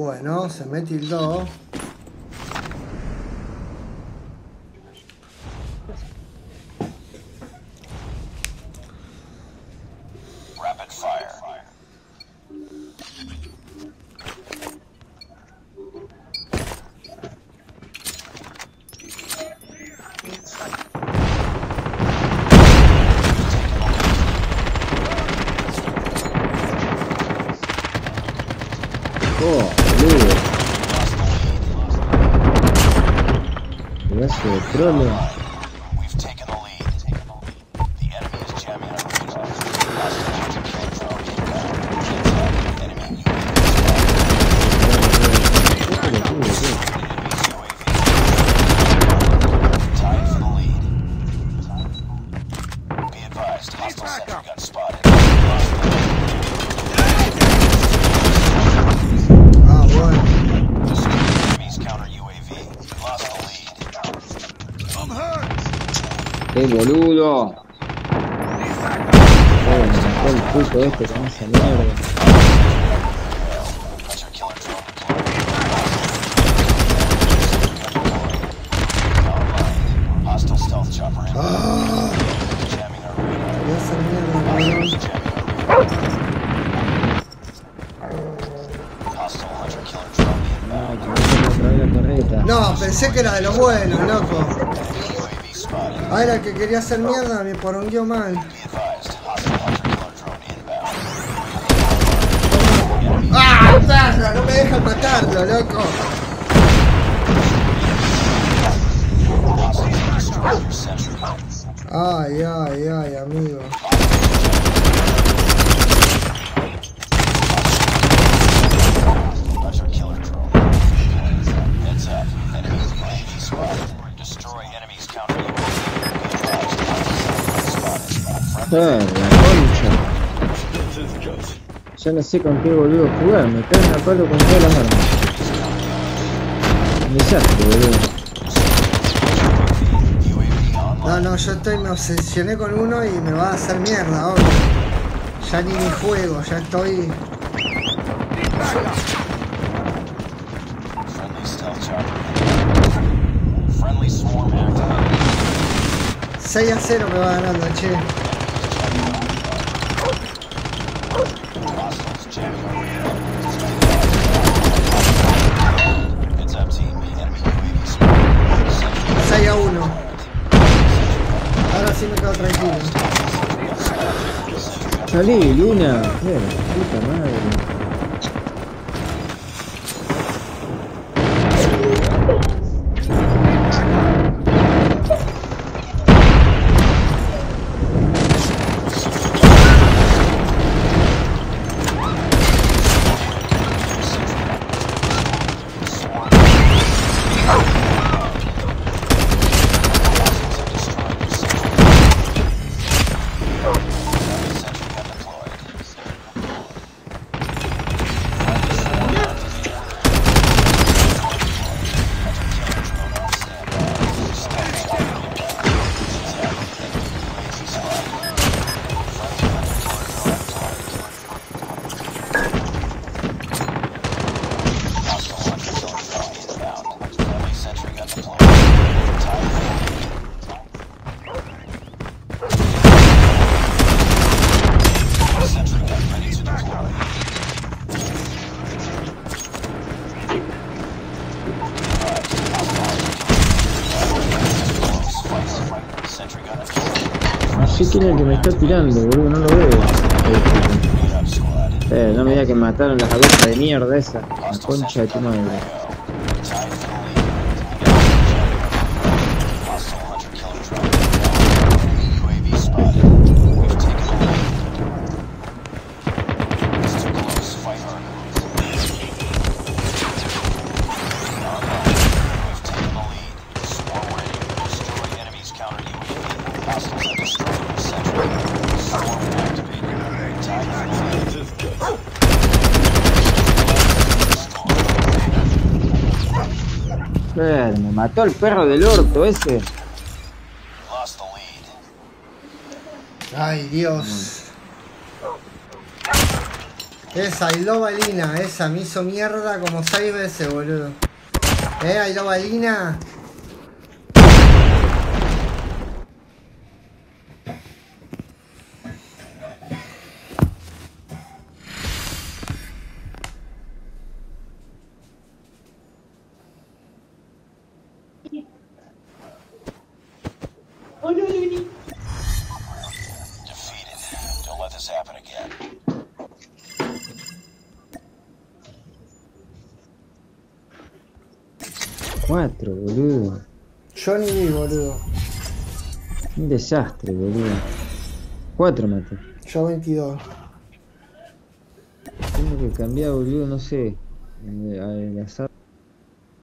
Bueno, se me tildó. Rapid fire. Oh, boludo. Ay, inbound. que me otra vez la torreta. No, pensé que era de los buenos, loco. Ah, era el que quería hacer mierda, me porongueó mal. ¡Ah, perra! No me dejan matarlo, loco. Ay, ay, ay, amigo. La concha. Ya no sé con qué boludo jugar, me caen a palo con todas las armas. Un desastre, boludo. No, no, yo estoy, me obsesioné con uno y me va a hacer mierda, obvio. Ya ni mi juego, ya estoy. Friendly stealth chopper. Friendly swarm activated. 6 a 0 me va ganando, che. 6 a 1. Ahora sí me quedo tranquilo. Salí, Luna. Puta madre. Sé quién es el que me está tirando, boludo, no lo veo. Eh, no me diga que mataron las abejas de mierda esa. La concha de tu madre. Me mató el perro del orto ese. Ay, Dios. Esa, y Lina, esa, me hizo mierda como seis veces, boludo. Eh, y this happen again. Cuatro, boludo. Yo ni vi, boludo. Un desastre, boludo. Cuatro maté. Yo 22. Tengo que cambiar, boludo, no sé. El, el azar